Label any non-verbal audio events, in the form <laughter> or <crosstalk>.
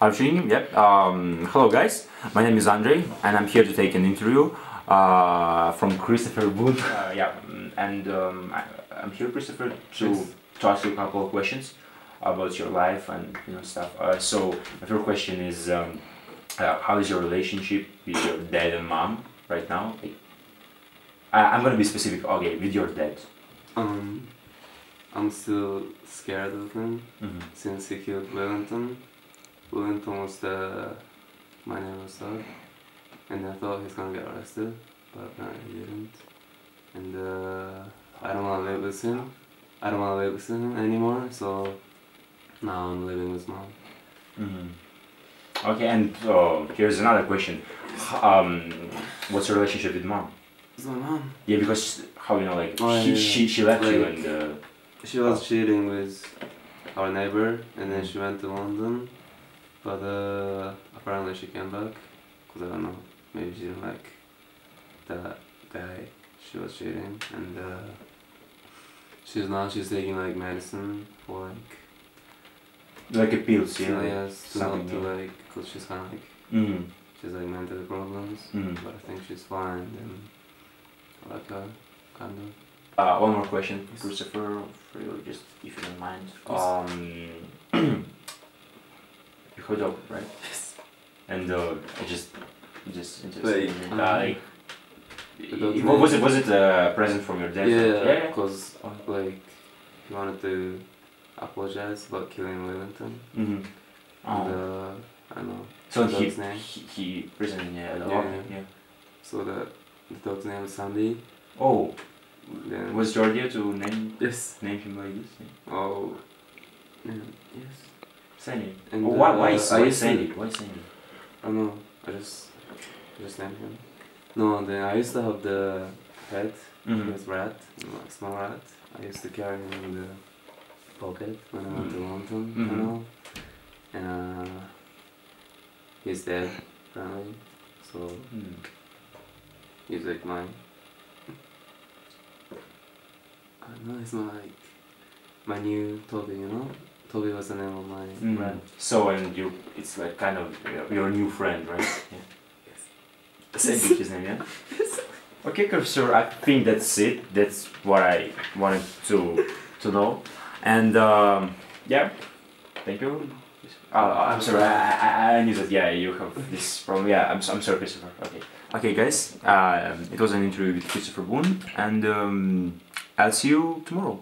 I'm shooting him, yep. Um, hello guys, my name is Andre and I'm here to take an interview uh, from Christopher Boone. Uh, yeah, mm, and um, I, I'm here, Christopher, to, Yes. to ask you a couple of questions about your life and you know stuff. Uh, so my first question is, um, uh, how is your relationship with your dad and mom right now? I, I'm gonna be specific. Okay, with your dad. Um, I'm still scared of him Mm-hmm. since he killed Wellington. Wellington was the my neighbor's dog, and I thought he's gonna get arrested, but apparently he didn't. And uh, I don't want to live with him. I don't want to live with him anymore, so now I'm living with mom. Mm-hmm. Okay, and uh, here's another question. Um, what's your relationship with mom? It's my mom. Yeah, because how you know, like Oh, she, yeah, she she left you and uh, She was cheating with our neighbor, and then Mm. she went to London. But uh, apparently she came back, cause I don't know. Maybe she didn't like that guy she was cheating, and uh, she's now she's taking like medicine for like like a pills, yeah. yes, to not something, to like, cause she's kind of like Mm-hmm. she's like mental problems, Mm-hmm. but I think she's fine. And I like her, kind of. Uh, one more question, Christopher, for you, just if you don't mind. Yes. Um, you up, right? Yes. And uh, I just, just interested. Like, in it. um, uh, like, the what was name- it? Was it a present from your dad? Yeah, Yeah. because like he wanted to apologize about killing Wellington. Mm-hmm. And, Oh. uh, I know. So the he, dog's name. he he prison yeah, the Yeah, yeah. yeah. So the the dog's name is Sandy. Oh, Then was it your idea to name yes. name him like this? Yeah. Oh. Yeah, yes. Sandy. And, oh, why why, I why to- Sandy? Why Sandy? I don't know. I just I just named him. No, then I used to have the pet. Mm-hmm. This rat, small rat. I used to carry him in the pocket when I went to London, Mhm. you know. And uh, he's dead, apparently. So Mm. he's like mine. I don't know, it's not like my new Toby, you know? Toby was the name of my Mm. rat. So and you, it's like kind of your, your new friend, right? <laughs> Yeah. Yes. <laughs> His name, yeah. Okay, Professor. I think that's it. That's what I wanted to to know, and um, yeah, thank you. Uh, I'm sorry. I, I, I knew that. Yeah, you have this problem. Yeah, I'm, I'm sorry, Christopher. Okay. Okay, guys. Um, it was an interview with Christopher Boone, and um, I'll see you tomorrow.